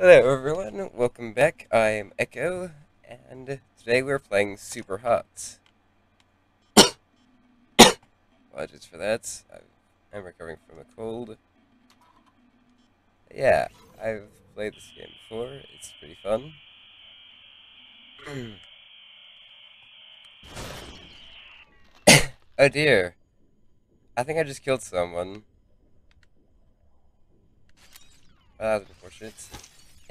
Hello everyone, welcome back. I am Echo, and today we're playing SuperHot. Apologies for that. I'm recovering from a cold. Yeah, I've played this game before. It's pretty fun. oh dear. I think I just killed someone. Well, that was unfortunate.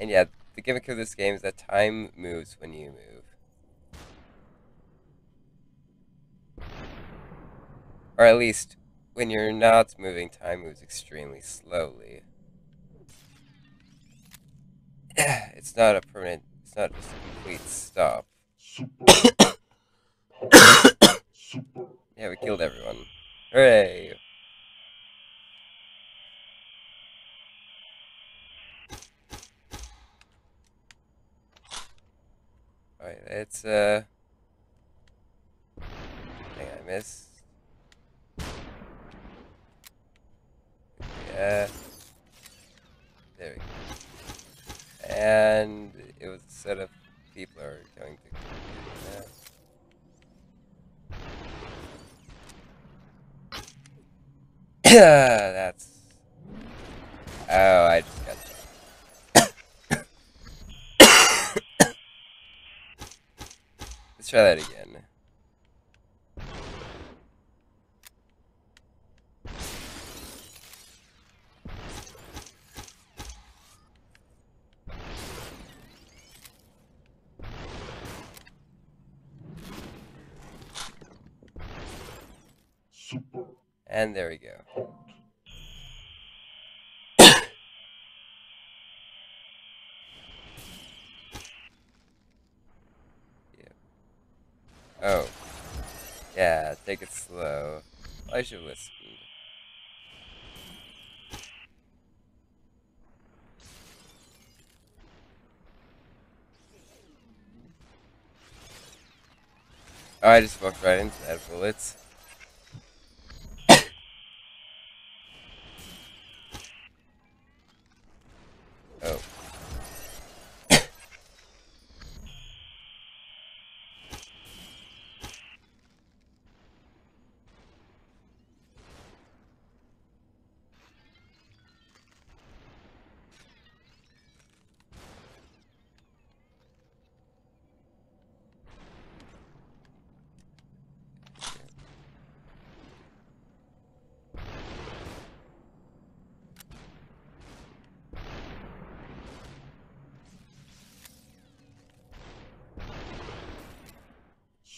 And yeah, the gimmick of this game is that time moves when you move. Or at least, when you're not moving, time moves extremely slowly. it's not a permanent, it's not just a complete stop. Super. Super. Yeah, we killed everyone. Hooray! Alright, it's uh I think I missed. Yeah. There we go. And it was a set of people are going to yeah. That's. Oh, I just got shot. Let's try that again. Super. And there we go. Hot. Oh. Yeah, take it slow. I should listened. Oh, I just walked right into that bullets. oh.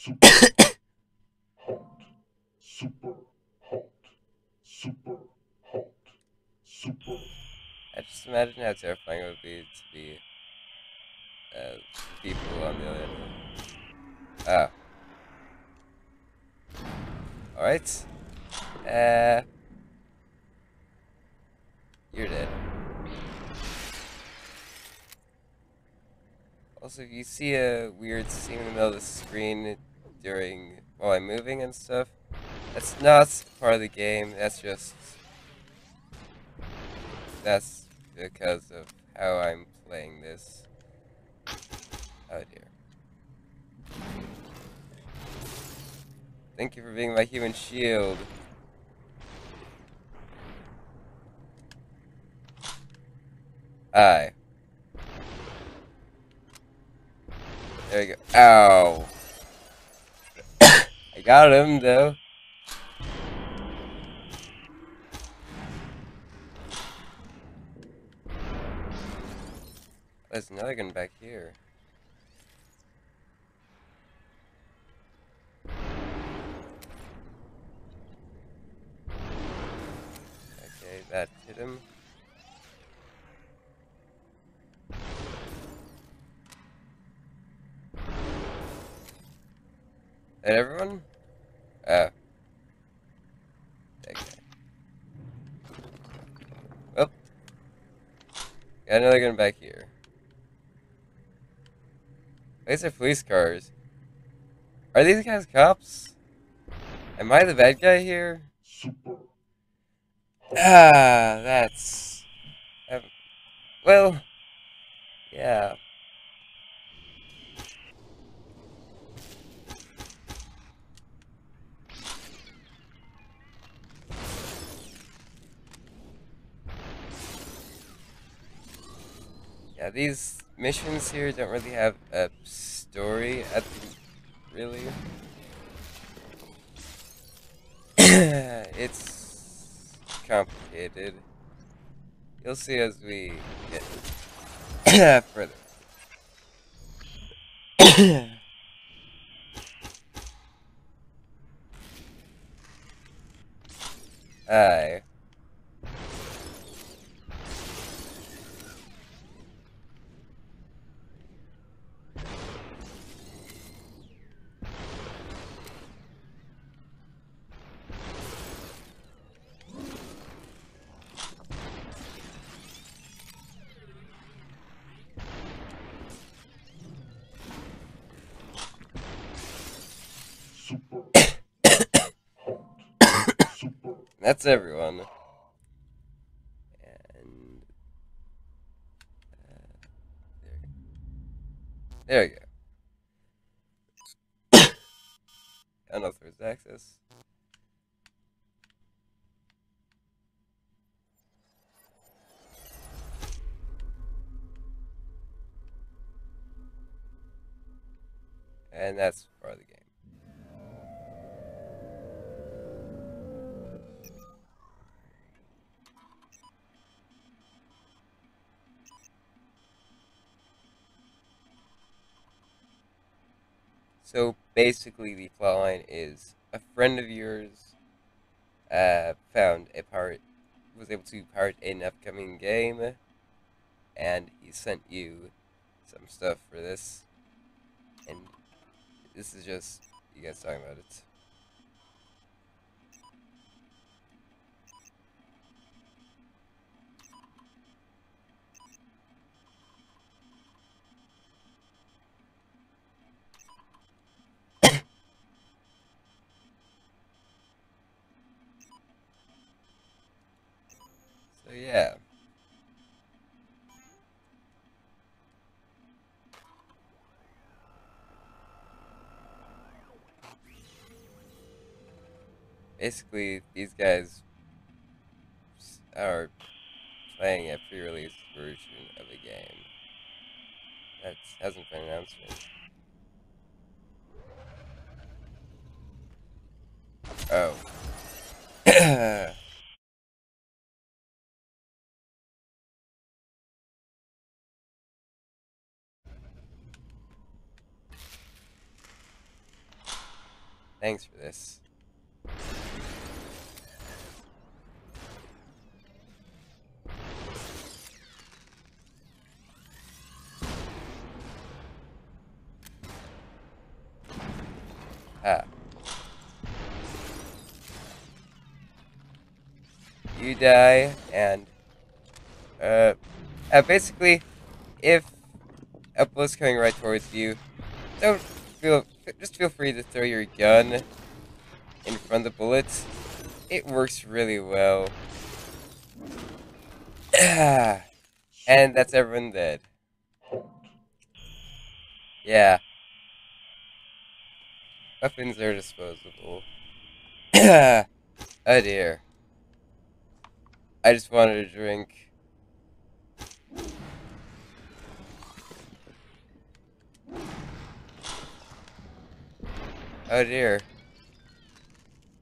Super. Hot. Super. Hot. Super. Hot. Super. I just imagine how terrifying it would be to be uh, people on the other end. Oh. Alright. Uh. You're dead. Also, if you see a weird scene in the middle of the screen during while I'm moving and stuff, that's not part of the game. That's just that's because of how I'm playing this. Oh dear. Thank you for being my human shield. Hi. There we go. Ow. Got him though. Oh, there's another gun back here. Okay, that hit him. That everyone? Oh. Okay. Well. Got another gun back here. These are police cars. Are these guys cops? Am I the bad guy here? Super. Ah, that's. Um, well, yeah. Yeah, these missions here don't really have a story at the, really. it's complicated. You'll see as we get further. Aye. That's everyone. And uh, there, we go. Unauthorized access. And that's part of the game. So basically, the plotline is a friend of yours uh, found a pirate, was able to pirate an upcoming game, and he sent you some stuff for this. And this is just you guys talking about it. So yeah. Basically, these guys are playing a pre-release version of a game that hasn't been announced yet. Oh. Thanks for this. Ah. You die, and uh, uh, basically, if a bullet's coming right towards you, don't feel just feel free to throw your gun in front of the bullets. It works really well. and that's everyone dead. Yeah. Weapons are disposable. oh dear. I just wanted a drink. Oh dear.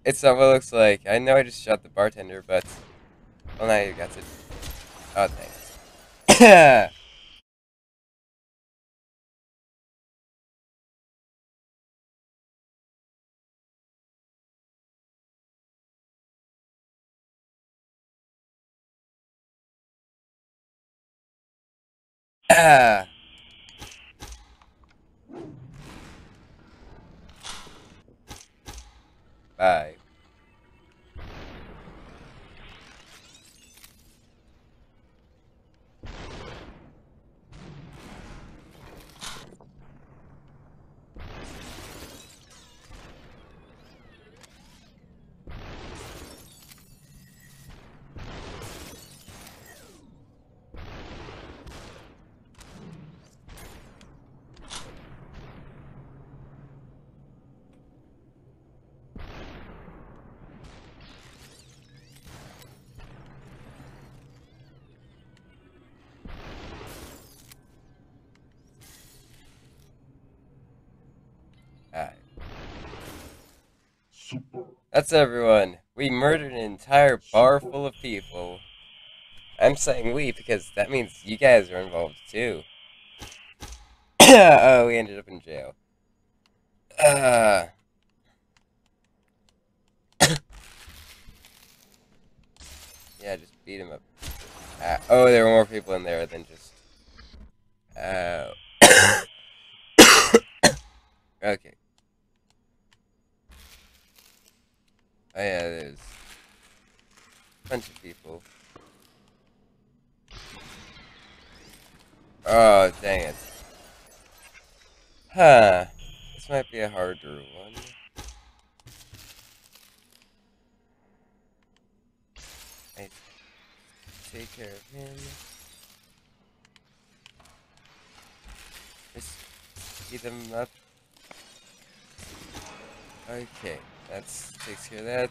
It's not what it looks like. I know I just shot the bartender, but... Well, now you got to... Oh, thanks. Ah. Bye. That's everyone. We murdered an entire bar full of people. I'm saying we because that means you guys are involved too. oh, we ended up in jail. Uh. yeah, just beat him up. Uh, oh, there were more people in there than just. Uh. okay. Oh yeah, there's a bunch of people. Oh, dang it. Huh. This might be a harder one. I take care of him. Just beat him up. Okay, that's takes care of that.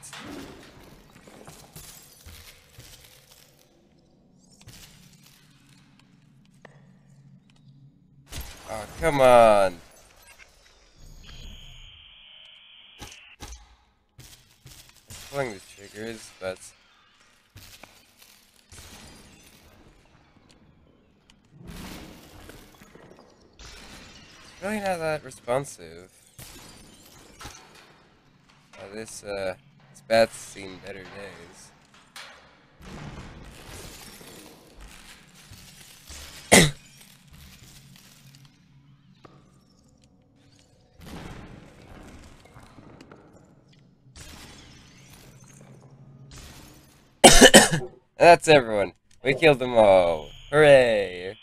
Oh, come on. I'm Pulling the triggers, but really not that responsive. This uh, this bat's seen better days. That's everyone. We killed them all. Hooray!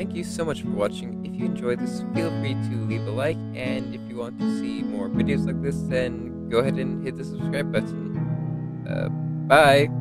Thank you so much for watching. If you enjoyed this, feel free to leave a like, and if you want to see more videos like this, then go ahead and hit the subscribe button. Uh, bye!